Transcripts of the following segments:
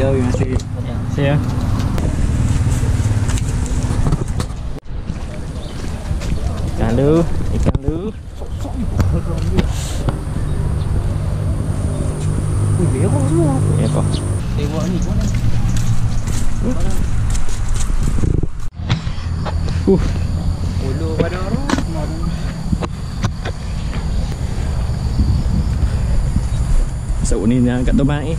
dia terima kasih. Saya. Ikan lu, ikan lu. Berok semua. Ya apa? Tengok ni pun. Uh, Ulu pada orang. Sậu ni nè, kat tomat ni.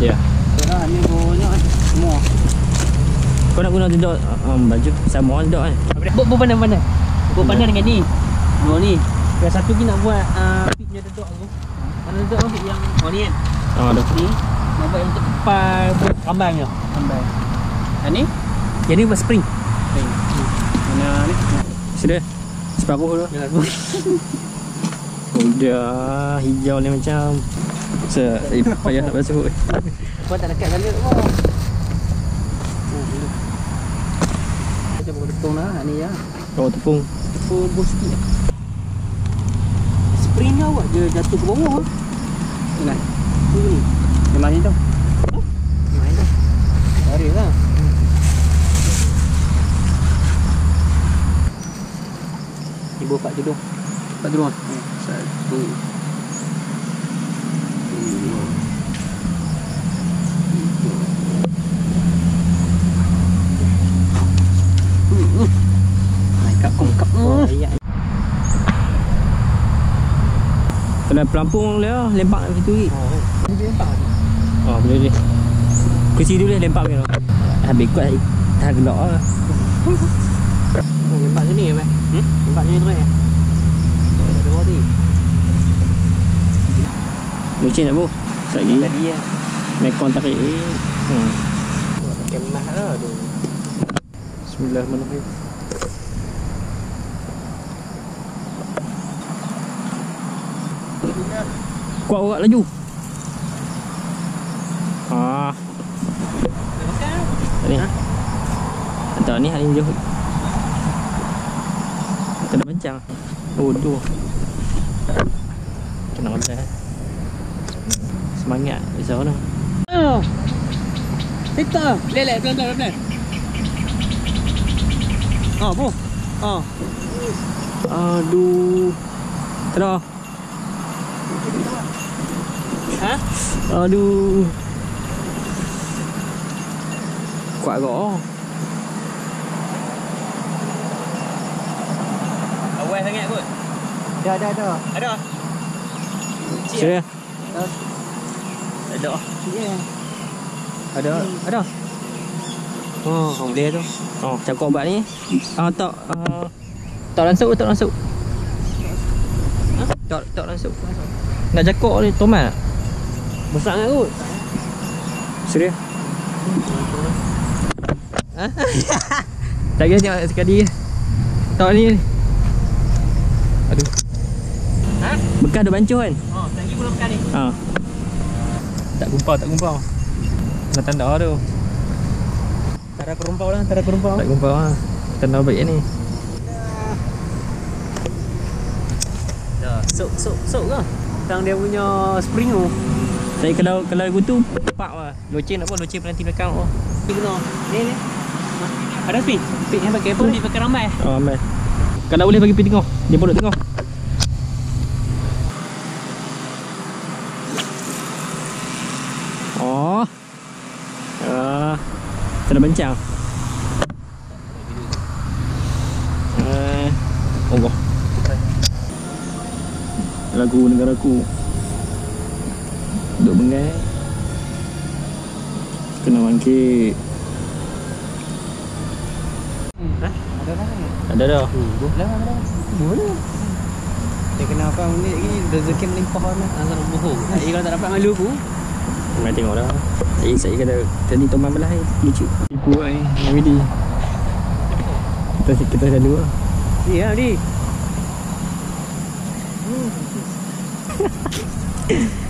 Ya. Dah ni banyak semua. Kau nak guna tidak um, baju sama tidak kan? Buat buat pandai-pandai. Buat pandai dengan ni. Dua ni. Yang satu ni nak buat uh, pit punya dedok tu. Mana dedok tu yang oh ni kan. Oh, dah. Ni nak buat yang untuk kepal kambang je. Kambang. Yang ni? Yang ni buat spring. Spring. Mana ni? Sudah. Separuh tu. Jangan aku. Udah hijau ni macam Se, eh, payah nak basuh. Kau tak dekat sana tu. Oh, betul lah ni ya. Kau tepung. Full boost sikit. Spring ni awak je jatuh ke bawah. Ingat. Ni. Memang ni tu. Main tu. Sorry lah. Ibu Pak Jodoh. Pak Jodoh. Hmm. Satu. Dua. Tiga. Hmm, hmm. Naik kap kong kap. Oh, iya. Kena pelampung dia lempak kat situ. Oh, ni dia empat. Oh, boleh boleh. Kursi tu boleh lempak ke? Habis kuat tahan gelak lah. Oh, empat je ni ya, Hmm? Empat je ni tu eh. Dua ni. Lucin tak bu? Sekejap lagi. Tadi ya. Mekon tarik. Hmm. Kemah lah tu. Bismillahirrahmanirrahim. Kuat orang laju. Ah, ni. Ha? Tak ni hari jauh. Kita dah bincang. Oh, tu. Kena ada. Semangat risau tu. Oh. Kita. Lelek pelan-pelan pelan. Oh, bu. Oh. Aduh. Terah. Ha? Aduh. Kuat kau. Awal sangat kot. Dah, dah, dah. Ada. Serius? Ada. Ya. Ada. Ada. Oh, boleh tu. Oh, cakap ubat ni. Ah, tak. Uh, tak langsung, tak langsung. Ha? Tak, tak langsung. Nak cakap ni tomat tak? Besar sangat kot. Serius? Ha? tak kira tengok sekali je. Tak ni. Aduh. Ha? Bekas ada bancuh kan? Oh, lagi belum kan ni. Ha. Tak gumpau, tak gumpau. Nak tanda tu. Tak ada kerumpau lah, tak ada kerumpau. Tak gumpau ha. Tanda baik ni. Dah, sok sok sok ke? Tang dia punya spring tu. Tapi kalau kalau lagu tu pak lah. Loceng nak apa? Loceng penanti belakang oh. Ni kena. Ni ni. Ada spin. Spin yang pakai apa? Dia pakai ramai. Oh, amal. Kalau boleh bagi pergi tengok. Dia pun tengok. Oh. Ah. Sudah bencang. Allah. Lagu negaraku. Duduk bengai. Kena bangkit. Ha? Ada kan? Ada dah. Lah, ada. Boleh. Dia kena apa ni lagi rezeki melimpah lah. Asal bohong. Jadi kalau tak dapat malu pun. Mai tengok dah. Saya saya kata tadi toman belah ni lucu. Ibu ai, Hamidi. Kita kita dah dua. Ya, ni.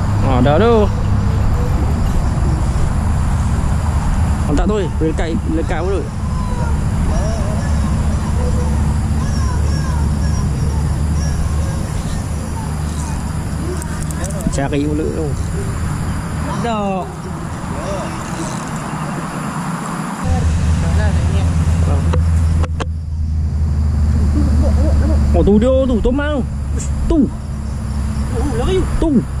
Cari mulut tu. Dah. Oh tu dia tu, tomat tu. Tu. Oh, lari. Tu. Follow bro. Pemanan.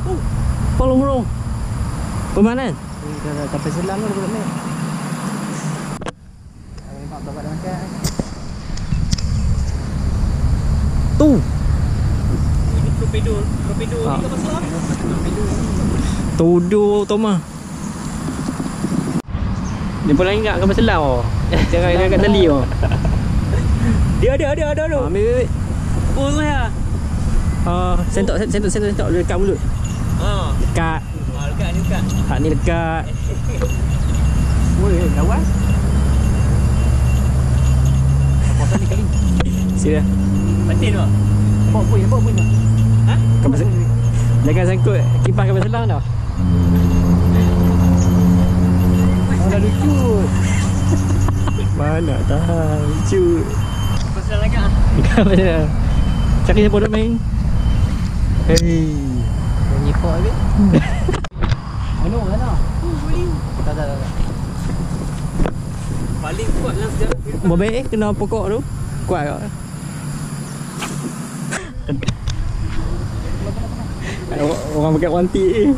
Eh dah dah sampai selang dah dekat ni. Ai mak bapak dah makan. Tu. Ini torpedo, torpedo Ah. ni ke pasal? Torpedo. Tudu Toma. Dia pun ingat gambar selau. Jangan ingat kat tali oh. Dia ada ada ada ada. Ambil. Oh ya. Ah, sentok sentok sentok sentok dekat mulut. Ha. Dekat. Ah dekat ni dekat. Hak ni dekat. Oi, kawan. Apa tadi kali? Sila. Batin tu. Bawa pun, bawa pun. Ha? Se- Jangan sangkut kipas selau dah. Oh, dah lucu. Mana tahu. Lucu. Pasal lagi ah. Gambar selau. Cari siapa nak main. Hei. Bunyi kok ni. Mana mana? Tak tak tak. Paling kuat dalam sejarah Babe kena pokok tu. Kuat kau. Orang- pakai wanti eh.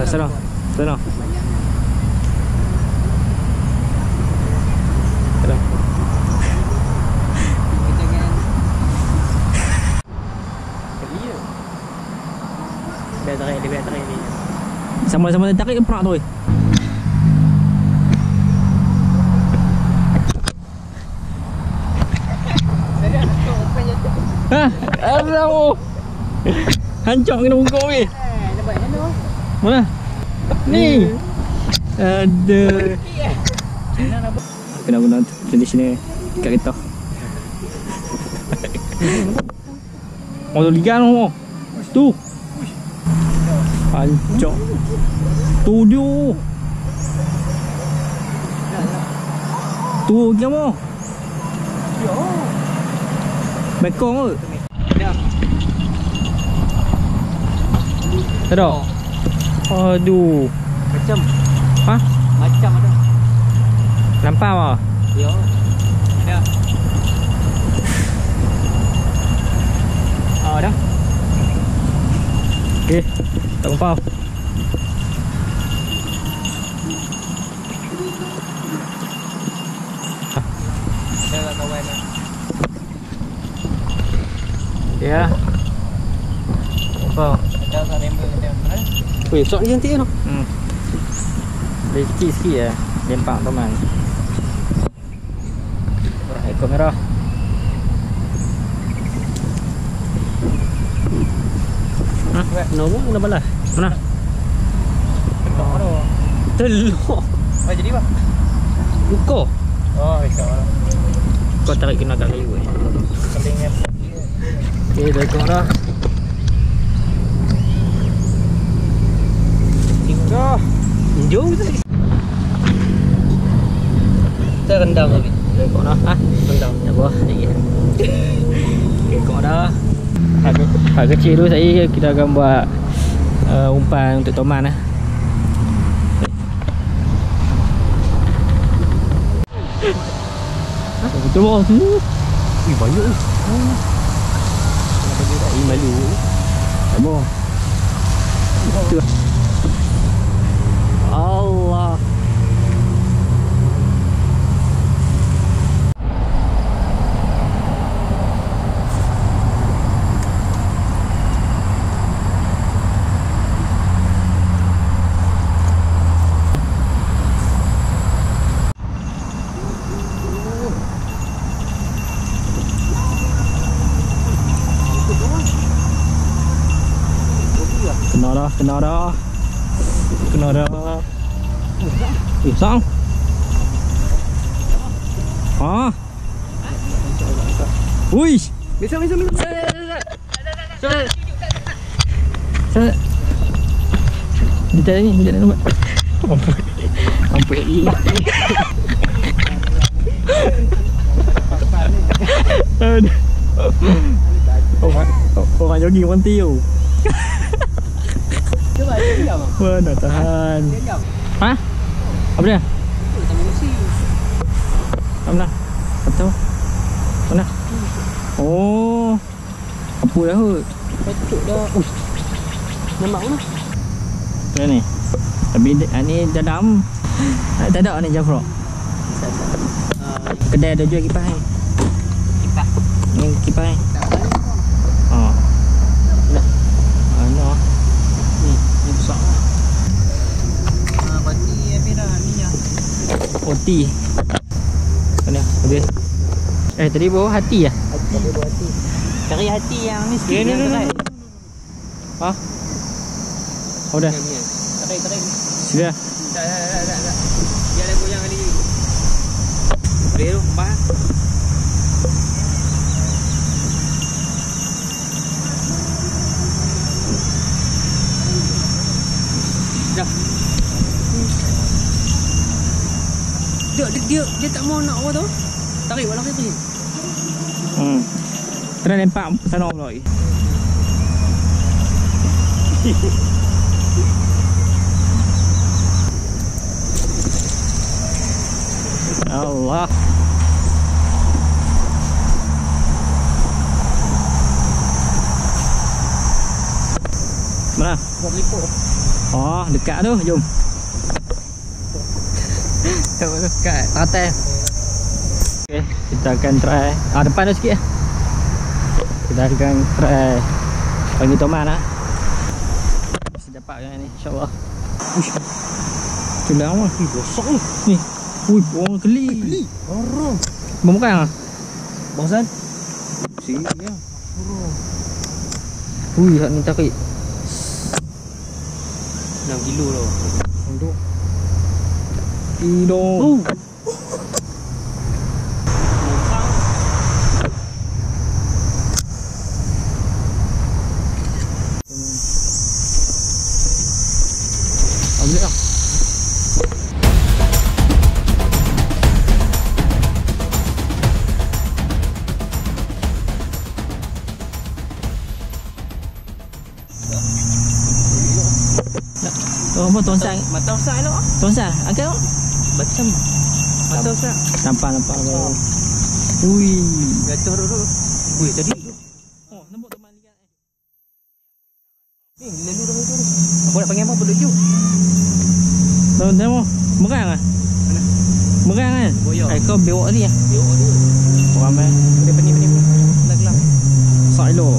Tak salah. Salah. Salah. Jangan Kali je Biar tarik dia, biar tarik dia Sama-sama tarik perak tu. eh. Tu Ha, arau. Hancur kena muka weh. Eh, mana? Ni. Ada. Kena guna tradisional kat kereta. Oh ligan tu. Tu. Hancur. Tu dia. Tu kamu. Yo Bekong ke? Tak ada. Aduh. Macam Ha? Macam ada Nampak apa? Yo Dah Ah dah. Okey. Tak apa. Dah lah kawan lah Ya. Apa? Dah tak member Dah mana? Weh, shot ni cantik kan? Hmm. Dia teman. Ekor merah. Nombor mana? Ketok tu Telur. Oh jadi apa? Buka. Oh lah Kau tarik kena kat kayu eh. Kelingnya Okey, dah ekor dah. Tinggal Jom kita. Kita rendam lagi Dah ekor dah. Ha? Rendam tak apa. Lagi. Ekor dah. Hak, kecil tu saya kita akan buat uh, umpan untuk toman lah. Betul bawah tu. Ih, banyak ni. Kenapa dia tak malu? Apa? Allah. Kena dah, kena dah. Eh, sang. Ha. Ui. Bisa, bisa, bisa. Saya Dia tak ada ni, dia tak ada nombor. Mampu. Mampu ni. Aduh. Orang, orang jogging orang tiu. Diam. Mana tahan. Diam. Ha? Apa dia? Sama mesti. Mana? Kata Mana? Oh. Apa dah hut? Patut dah. Uish. Nampak mana? Tu ni. Tapi ah, ni dalam. Ah, Tak ada ni Jafro. Ah, Kedai ada jual kipas ni. kipas. Ni kipas ni. Tak ada. Ha. Dah. Ah, no. Ni, ni besar. Ah, berarti habis dah minyak. Oti. Mana? Habis. Eh tadi bawa hati ya? Hati. Ada hati. Cari hati yang ni sikit. Ni, ni, yang ni, ni. Ha? Oh dah. Kerai, kerai. Sudah. Tak, tak, tak, tak, tak. Dia ada goyang kali. Boleh tu, mbak. Dah. Dia, dia, dia, dia tak mau nak apa tu? Tarik walau kaki. Hmm. Kena nampak sana pula lagi. Allah. Mana? Buat liput. Oh, dekat tu. Jom. Tengok tu, kat atas. Okay, kita akan try. Ah, depan tu sikit lah. Kita akan try panggil Toman lah. Mesti dapat kan ni, insyaAllah. Uish. Tulang apa? Ih, rosak ni. Ni. Ui, orang keli. Beli. Orang. Memukan ah. Bangsan. Si, ya. Ui, hak ni tarik. 6 kilo tu. Untuk. Kilo. Oh. Ambil lah. Oh, apa tuan sang? Mata usai lah. Tuan sang, angkat tak? Macam. Mata usai. Nampak nampak nampak. Ui. Gacor dulu. Wih, tadi. Oh, nampak teman lihat. Ni, lalu dah itu. Aku nak panggil apa? Berluju. Tuan tengok. Merang ah. Mana? Merang kan? Boyak. Eh, kau bewak ni ah. Yo, dia. Orang main. Dia pening pening. Nak gelap. Sak elok.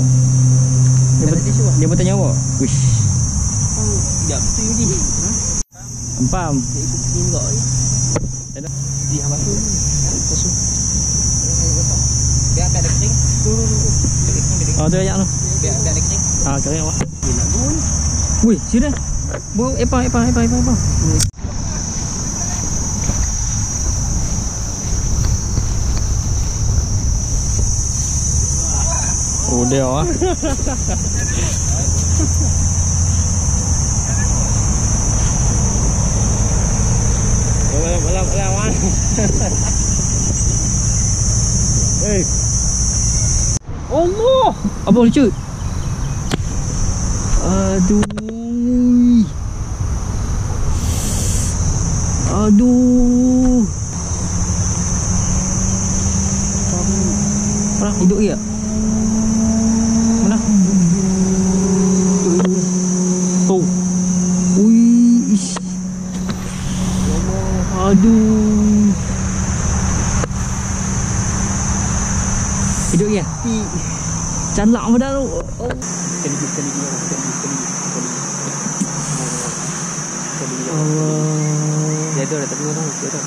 Dia, dia bertanya apa? Wish. Oh, jap tu ni. Ha? Empam. Dia ikut pening kau ni. Ada. Dia apa tu? Kosong. Biar ada kering. Tu. Oh, tu ayat tu. Biar ada kering. Ah, kering? Dia nak gun. Wih, serius? Bu, epang, epang, epang, epang, epang. Oh, dia ah. Malam malam malam ah. Eh. Allah. Apa lucu? Aduh. Aduh. Mana hidup dia? Mana? Hidup hidup. Oh. Ui. Ish. Aduh. Hidup dia? Calak pada tu. Oh. Kali kali kali kali kali. Allah. Dia ada dah tapi orang dia ada.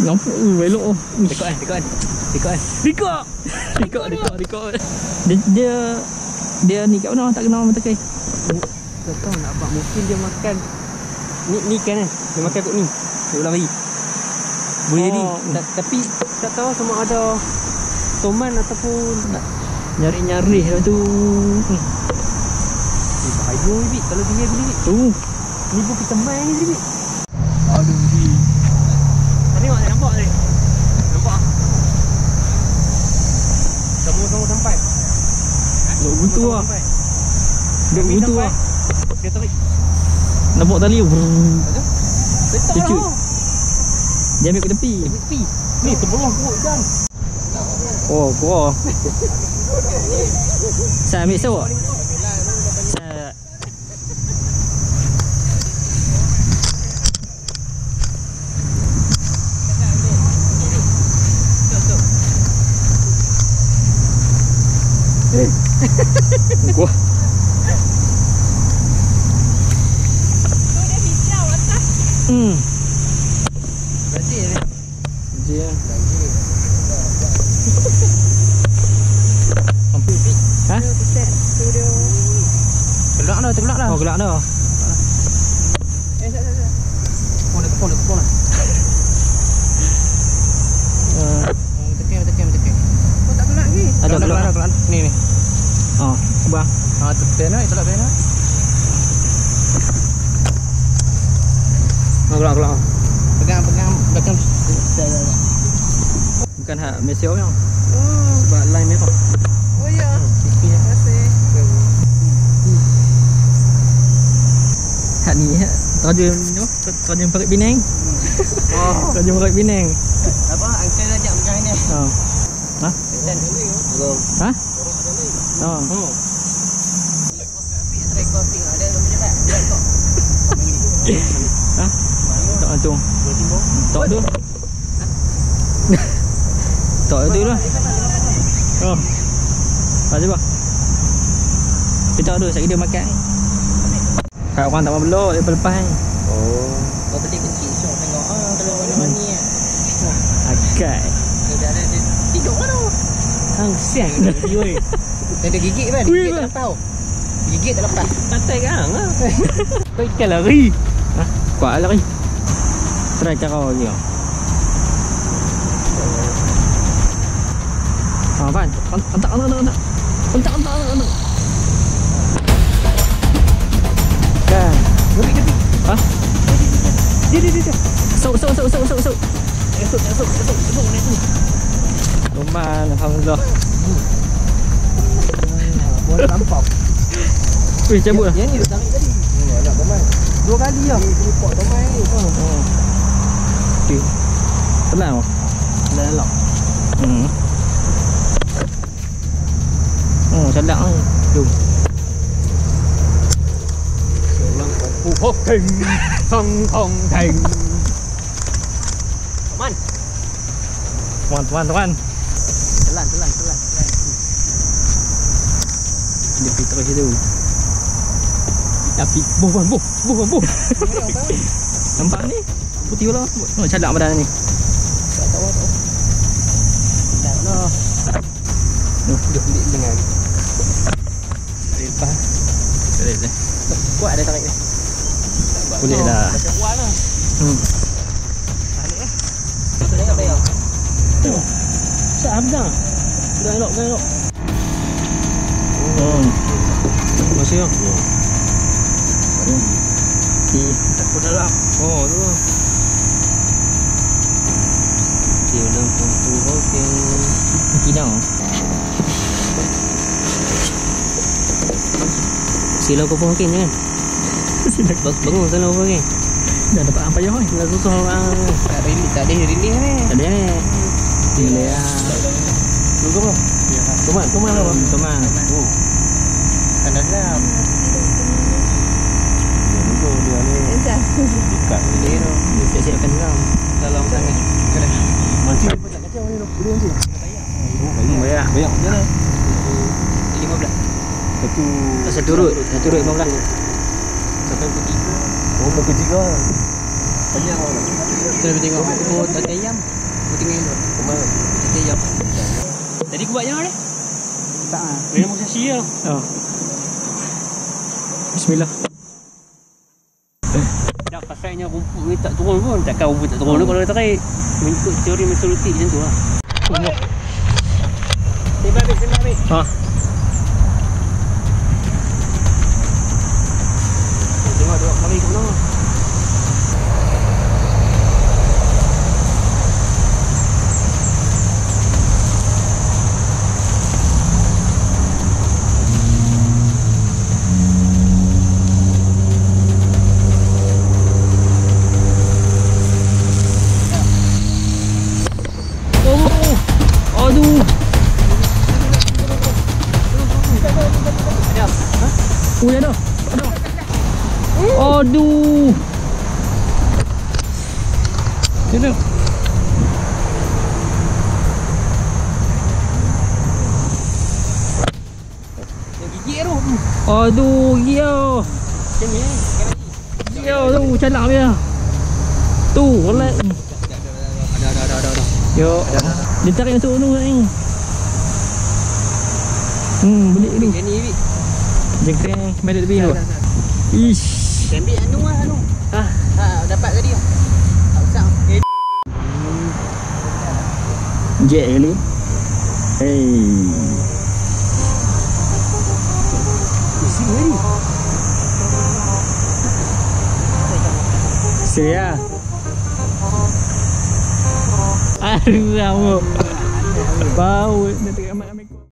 Nampak uh, Dekat kan, dekat kan. Dekat kan. Rikak. Rikak, rikak, rikak. Dia dia dia ni kat mana tak kenal mata kai. Tak tahu nak apa. Mungkin dia makan Ni ni kan. Dia makan kot ni. Dia lari. Boleh jadi. Oh. Tak, tapi tak tahu sama ada toman ataupun tak. Nyari-nyari dah tu. Eh, bahaya ni Bik kalau dia gini Bik. Tu. Ni pun kita main ni Bik. Aduh ni. Tengok ni nampak ni. Nampak? Sama-sama sampai. Duk butu lah. Sampai. Duk Kami butu sampai. lah. Dia tarik. Nampak tali. Betul Cucuk. lah. Dia ambil ke tepi. Tepi. Ni terbelah perut dan. Oh, gua. Saya ambil sewa. Saya gua. Hmm. Berarti ni. Dia. Ha? Kelak dah, terkelak dah. Oh, gelak dah. Eh, tak, tak, tak. Kepon dah, kepon dah, kepon dah. Uh, Tekan, tekan, tekan. Oh, tak kelak lagi. Ada kelak dah, kelak. Ni, ni. oh, bang. Ah, tekan dah, kelak dah. Oh, gelak gelak. Pegang, pegang, belakang. Bukan hak Messi orang. Sebab line merah. Oh ya, Pipi terima kasih. Hak ni hak terjun tu, terjun Parit Penang. Oh. Terjun Parit Penang. Apa? Angkat ajak pegang ni. Oh. Ha? Ha? Oh. Oh. Ada. Ha? Tak timbang. Tak tu. Tak tu lah. Oh. Apa cuba? Kita tu saya dia makan. Kalau orang tak mau belok dia lepas ni. Oh. Kau tadi kecil so tengok ah kalau mana-mana ni. Akai. Hang siang dia. Dia ada gigit kan? Gigit tak lepas. Gigit tak lepas. Pantai kan. Kau ikan lari. Ha? Kuat lari. Try cara lagi. ah. Ha, Fan. Antak, antak, antak, antak. Antak, antak, antak. Kan. Gigit gigit. Ha? Dia dia dia. Sok, sok, sok, sok, sok, sok. Esok esok esok esok ni tu. Lumayan, Alhamdulillah. Boleh nampak. Wih, cabut lah. Yang ni dia tarik tadi. Hmm, nak tomai. Dua kali lah. Ni pot tomai ni. Oh. Okay. Tenang oh. Dah lah. Hmm. Oh, sedap ni. Jom. Selang fu hok ting. Dia pergi terus situ. Tapi buh buh buh buh buh. Nampak ni? Putih pula. Oh, cadak badan ni. Tak tahu tahu. Dah lah. Duh. Duduk beli dengan. Lepas. Boleh dah. Kuat ada tarik ni. Boleh dah. Macam kuat lah. Hmm. Balik eh. Tengok tengok. Saham dah. Dah elok, dah elok. Oh. Masih ah. Di. Takut dalam. Oh, tu lah. Dia dalam fu hok ting. Kina. Sila kau pun kan? Sini. Bangun sana kau kan? Dah dapat apa ya? Dah susah orang. Tak rilis, tak ada rilis ni. Ada ni. Boleh lah. Tunggu bro. Tuman, tuman lah. Hmm, Teman. Oh. Kan dalam. Tunggu dia ni. Encah. Ikat dia tu. Dia siap-siap akan dalam. Dalam sangat. Kena. Mancing. Banyak kacau ni tu. Boleh mancing. Banyak. Banyak. Dia lah. Lima belas. Satu. Satu rut. Satu rut 15. Sampai pukul tiga. Oh, pukul tiga. Banyak orang. Kita lebih tengok pukul tadi ayam. Pukul tiga ayam. Kemana? Tadi ayam. Tadi aku buat yang mana? Tak ah. Memang macam sia. Oh. Bismillah. Dah pas Asalnya rumput ni tak turun pun. Takkan rumput tak turun Kalau tarik. Mengikut teori mesolitik macam tu lah. Sembah habis Sembah habis. Ha. Ni eh Gila tu, calak dia. Tu, relax. Ada ada ada ada ada Yo. Dia tarik masuk tu ni. Hmm, balik dulu. Yang ni Wik Jengkring medit tepi tu. Ish. Ambil anu lah anu Ha, ha dapat tadi lah Tak usah Eh Jet kali. Hey. Seria. Aduh, kamu. Bau nak ambil